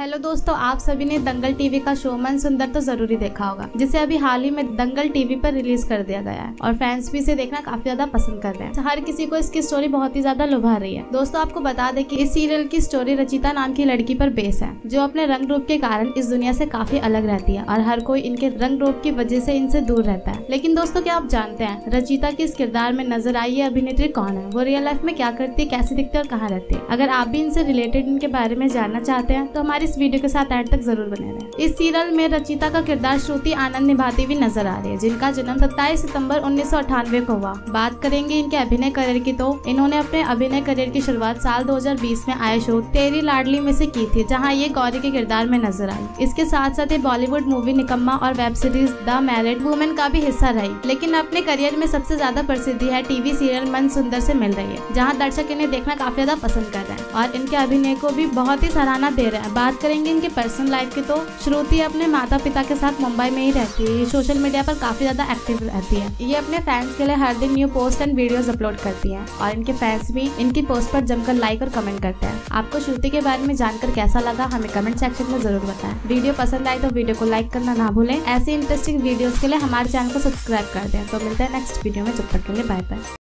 Hello दोस्तों, आप सभी ने दंगल टीवी का शो मन सुंदर तो ज़रूरी देखा होगा, जिसे अभी हाल ही में दंगल टीवी पर रिलीज़ कर दिया गया है, और फैंस भी इसे देखना काफ़ी ज़्यादा पसंद कर रहे हैं। हर किसी को इसकी स्टोरी बहुत ही ज़्यादा लुभा रही है। दोस्तों, आपको बता दें कि इस सीरियल की स्टोरी रचिता नाम की लड़की पर बेस है, जो अपने रंग रूप के कारण इस दुनिया से काफ़ी अलग रहती है, और हर कोई इनके रंग रूप की वजह से इनसे दूर रहता है। लेकिन दोस्तों, क्या आप जानते हैं, रचिता के इस किरदार में नज़र आई, ये अभिनेत्री कौन है? वो रियल लाइफ में क्या करती है, कैसे दिखती है, और कहाँ रहती है? अगर आप भी इनसे रिलेटेड इनके बारे में जानना चाहते हैं तो हमारी इस वीडियो के साथ एंड तक ज़रूर बने रहे। इस सीरियल में रचिता का किरदार श्रुति आनंद निभाती हुई नज़र आ रही है, जिनका जन्म सत्ताईस सितंबर उन्नीस सौ अठानवे को हुआ। बात करेंगे इनके अभिनय करियर की तो इन्होंने अपने अभिनय करियर की शुरुआत साल 2020 में आए शो तेरी लाडली में से की थी, जहाँ ये गौरी के किरदार में नज़र आई। इसके साथ साथ ये बॉलीवुड मूवी निकम्मा और web series the married women का भी हिस्सा रही, लेकिन अपने करियर में सबसे ज़्यादा प्रसिद्धि है टीवी सीरियल मन सुंदर से मिल रही है, जहाँ दर्शक इन्हें देखना काफ़ी ज़्यादा पसंद कर रहे हैं और इनके अभिनय को भी बहुत ही सराहना दे रहे हैं। करेंगे इनके पर्सनल लाइफ की तो श्रुति अपने माता पिता के साथ मुंबई में ही रहती है। ये सोशल मीडिया पर काफ़ी ज़्यादा एक्टिव रहती है। ये अपने फैंस के लिए हर दिन new post and videos upload करती है। और इनके फैंस भी इनकी पोस्ट पर जमकर लाइक और कमेंट करते हैं। आपको श्रुति के बारे में जानकर कैसा लगा, हमें कमेंट सेक्शन में ज़रूर बताएँ। वीडियो पसंद आए तो वीडियो को लाइक करना ना भूलें। ऐसे इंटरेस्टिंग वीडियोस के लिए हमारे चैनल को सब्सक्राइब कर दें। तो मिलते हैं नेक्स्ट वीडियो में, जब तक के लिए बाय बाय